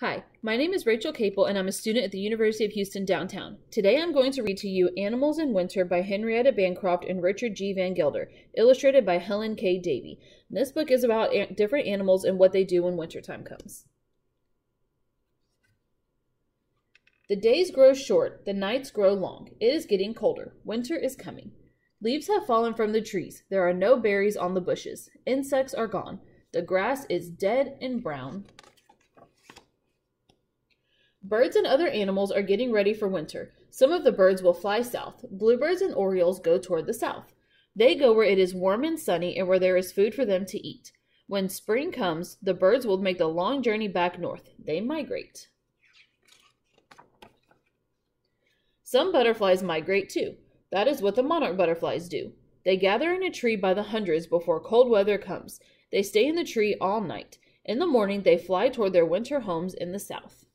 Hi, my name is Rachel Capel and I'm a student at the University of Houston downtown. Today I'm going to read to you Animals in Winter by Henrietta Bancroft and Richard G. Van Gelder, illustrated by Helen K. Davie. This book is about different animals and what they do when wintertime comes. The days grow short, the nights grow long. It is getting colder. Winter is coming. Leaves have fallen from the trees. There are no berries on the bushes. Insects are gone. The grass is dead and brown. Birds and other animals are getting ready for winter. Some of the birds will fly south. Bluebirds and orioles go toward the south. They go where it is warm and sunny and where there is food for them to eat. When spring comes, the birds will make the long journey back north. They migrate. Some butterflies migrate too. That is what the monarch butterflies do. They gather in a tree by the hundreds before cold weather comes. They stay in the tree all night. In the morning, they fly toward their winter homes in the south.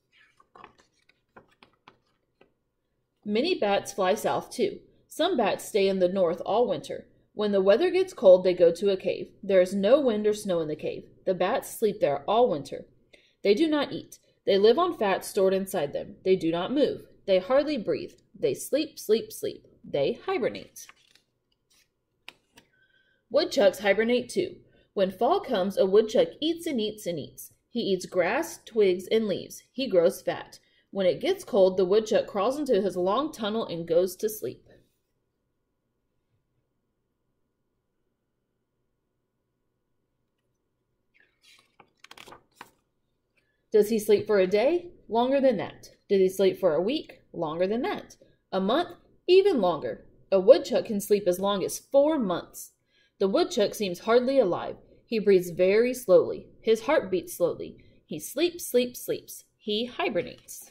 Many bats fly south too. Some bats stay in the north all winter. When the weather gets cold, they go to a cave. There is no wind or snow in the cave. The bats sleep there all winter. They do not eat. They live on fat stored inside them. They do not move. They hardly breathe. They sleep, sleep, sleep. They hibernate. Woodchucks hibernate too. When fall comes, a woodchuck eats and eats and eats. He eats grass, twigs, and leaves. He grows fat. When it gets cold, the woodchuck crawls into his long tunnel and goes to sleep. Does he sleep for a day? Longer than that. Does he sleep for a week? Longer than that. A month? Even longer. A woodchuck can sleep as long as four months. The woodchuck seems hardly alive. He breathes very slowly. His heart beats slowly. He sleeps, sleeps, sleeps. He hibernates.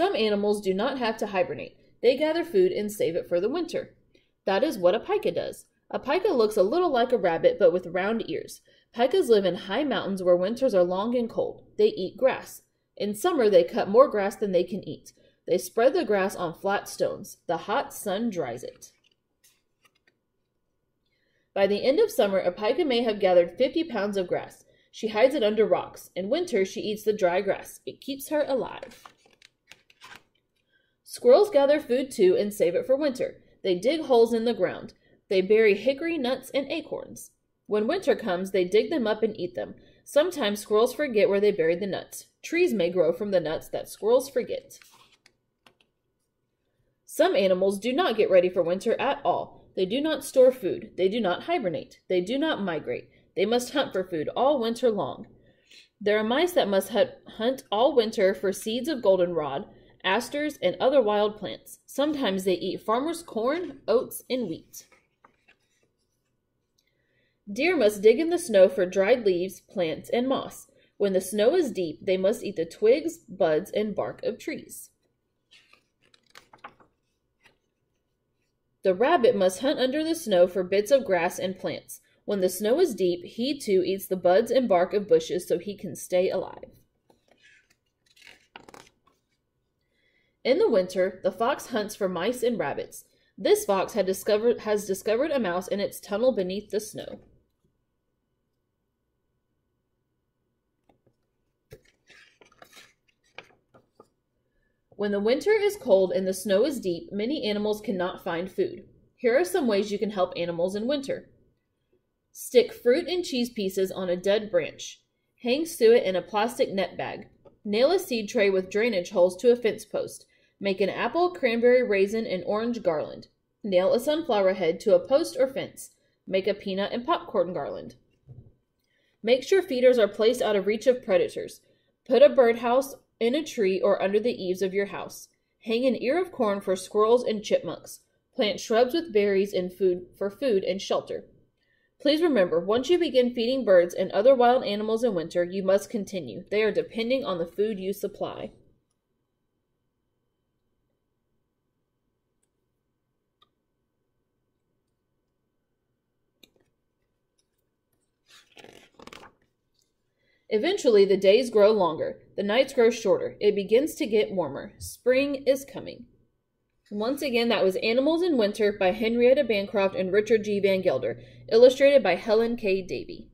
Some animals do not have to hibernate. They gather food and save it for the winter. That is what a pika does. A pika looks a little like a rabbit but with round ears. Pikas live in high mountains where winters are long and cold. They eat grass. In summer, they cut more grass than they can eat. They spread the grass on flat stones. The hot sun dries it. By the end of summer, a pika may have gathered 50 pounds of grass. She hides it under rocks. In winter, she eats the dry grass. It keeps her alive. Squirrels gather food too and save it for winter. They dig holes in the ground. They bury hickory nuts and acorns. When winter comes, they dig them up and eat them. Sometimes squirrels forget where they buried the nuts. Trees may grow from the nuts that squirrels forget. Some animals do not get ready for winter at all. They do not store food. They do not hibernate. They do not migrate. They must hunt for food all winter long. There are mice that must hunt all winter for seeds of goldenrod, asters, and other wild plants. Sometimes they eat farmers' corn, oats, and wheat. Deer must dig in the snow for dried leaves, plants, and moss. When the snow is deep, they must eat the twigs, buds, and bark of trees. The rabbit must hunt under the snow for bits of grass and plants. When the snow is deep, he too eats the buds and bark of bushes so he can stay alive. In the winter, the fox hunts for mice and rabbits. This fox discovered, has discovered a mouse in its tunnel beneath the snow. When the winter is cold and the snow is deep, many animals cannot find food. Here are some ways you can help animals in winter. Stick fruit and cheese pieces on a dead branch. Hang suet in a plastic net bag. Nail a seed tray with drainage holes to a fence post. Make an apple, cranberry, raisin, and orange garland. Nail a sunflower head to a post or fence. Make a peanut and popcorn garland. Make sure feeders are placed out of reach of predators. Put a birdhouse in a tree or under the eaves of your house. Hang an ear of corn for squirrels and chipmunks. Plant shrubs with berries and food for food and shelter. Please remember, once you begin feeding birds and other wild animals in winter, you must continue. They are depending on the food you supply. Eventually, the days grow longer, the nights grow shorter, it begins to get warmer. Spring is coming. Once again, that was Animals in Winter by Henrietta Bancroft and Richard G. Van Gelder, illustrated by Helen K. Davie.